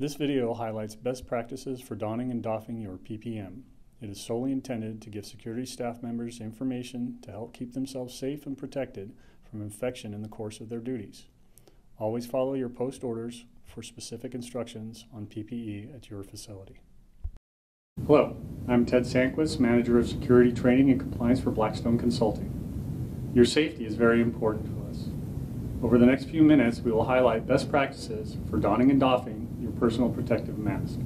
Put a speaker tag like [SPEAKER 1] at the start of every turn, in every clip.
[SPEAKER 1] This video highlights best practices for donning and doffing your PPM. It is solely intended to give security staff members information to help keep themselves safe and protected from infection in the course of their duties. Always follow your post orders for specific instructions on PPE at your facility. Hello, I'm Ted Sanquist, Manager of Security Training and Compliance for Blackstone Consulting. Your safety is very important to us. Over the next few minutes, we will highlight best practices for donning and doffing your personal protective mask.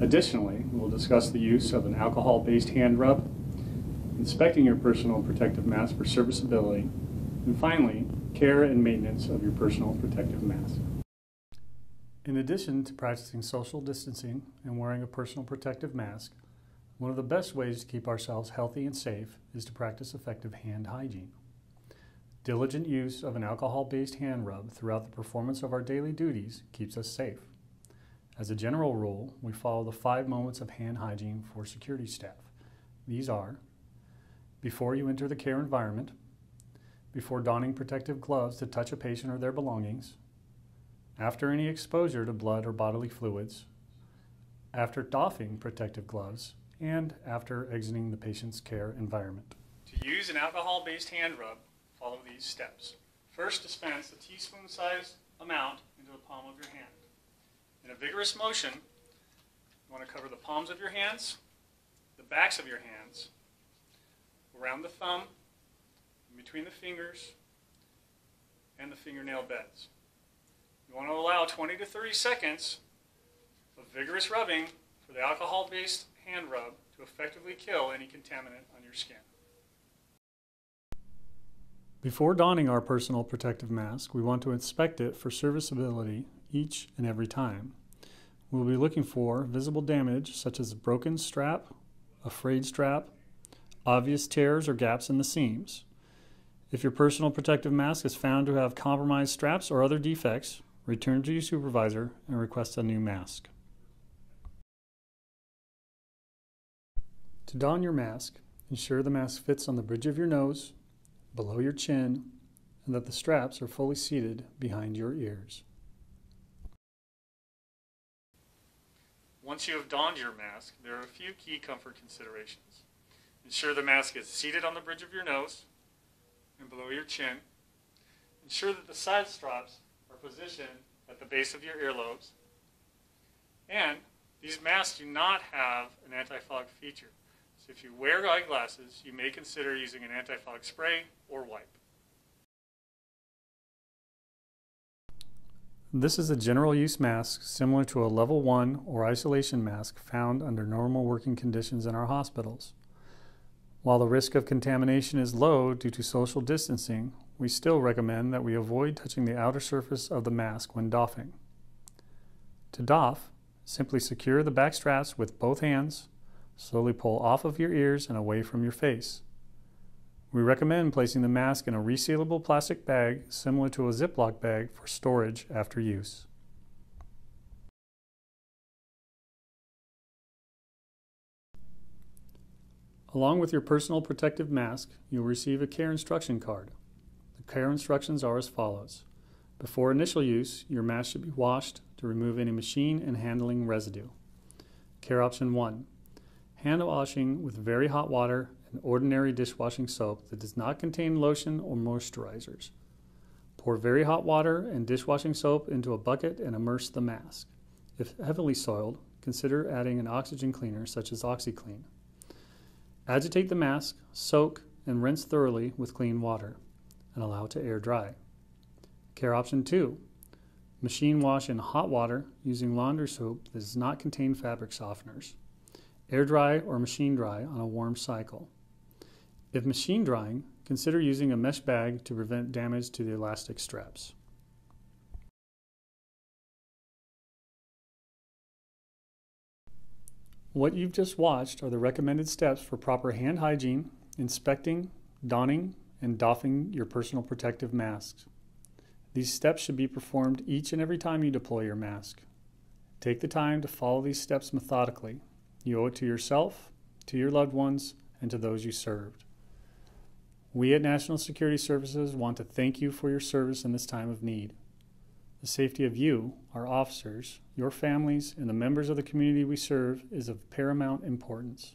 [SPEAKER 1] Additionally, we'll discuss the use of an alcohol-based hand rub, inspecting your personal protective mask for serviceability, and finally, care and maintenance of your personal protective mask. In addition to practicing social distancing and wearing a personal protective mask, one of the best ways to keep ourselves healthy and safe is to practice effective hand hygiene. Diligent use of an alcohol-based hand rub throughout the performance of our daily duties keeps us safe. As a general rule, we follow the five moments of hand hygiene for security staff. These are before you enter the care environment, before donning protective gloves to touch a patient or their belongings, after any exposure to blood or bodily fluids, after doffing protective gloves, and after exiting the patient's care environment. To use an alcohol-based hand rub, follow these steps. First, dispense a teaspoon-sized amount into the palm of your hand. In a vigorous motion, you want to cover the palms of your hands, the backs of your hands, around the thumb, between the fingers, and the fingernail beds. You want to allow 20 to 30 seconds of vigorous rubbing for the alcohol-based hand rub to effectively kill any contaminant on your skin. Before donning our personal protective mask, we want to inspect it for serviceability each and every time. We'll be looking for visible damage such as a broken strap, a frayed strap, obvious tears or gaps in the seams. If your personal protective mask is found to have compromised straps or other defects, return to your supervisor and request a new mask. To don your mask, ensure the mask fits on the bridge of your nose, below your chin, and that the straps are fully seated behind your ears. Once you have donned your mask, there are a few key comfort considerations. Ensure the mask is seated on the bridge of your nose and below your chin. Ensure that the side straps are positioned at the base of your earlobes. And these masks do not have an anti-fog feature. So if you wear eyeglasses, you may consider using an anti-fog spray or wipe. This is a general use mask similar to a level 1 or isolation mask found under normal working conditions in our hospitals. While the risk of contamination is low due to social distancing, we still recommend that we avoid touching the outer surface of the mask when doffing. To doff, simply secure the back straps with both hands, slowly pull off of your ears and away from your face. We recommend placing the mask in a resealable plastic bag similar to a Ziploc bag for storage after use. Along with your personal protective mask, you'll receive a care instruction card. The care instructions are as follows. Before initial use, your mask should be washed to remove any machine and handling residue. Care option 1. Hand washing with very hot water and ordinary dishwashing soap that does not contain lotion or moisturizers. Pour very hot water and dishwashing soap into a bucket and immerse the mask. If heavily soiled, consider adding an oxygen cleaner such as OxiClean. Agitate the mask, soak, and rinse thoroughly with clean water, and allow to air dry. Care option 2. Machine wash in hot water using laundry soap that does not contain fabric softeners. Air dry or machine dry on a warm cycle. If machine drying, consider using a mesh bag to prevent damage to the elastic straps. What you've just watched are the recommended steps for proper hand hygiene, inspecting, donning, and doffing your personal protective masks. These steps should be performed each and every time you deploy your mask. Take the time to follow these steps methodically. You owe it to yourself, to your loved ones, and to those you served. We at National Security Services want to thank you for your service in this time of need. The safety of you, our officers, your families, and the members of the community we serve is of paramount importance.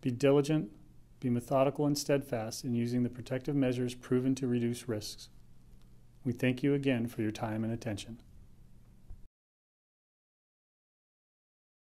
[SPEAKER 1] Be diligent, be methodical and steadfast in using the protective measures proven to reduce risks. We thank you again for your time and attention.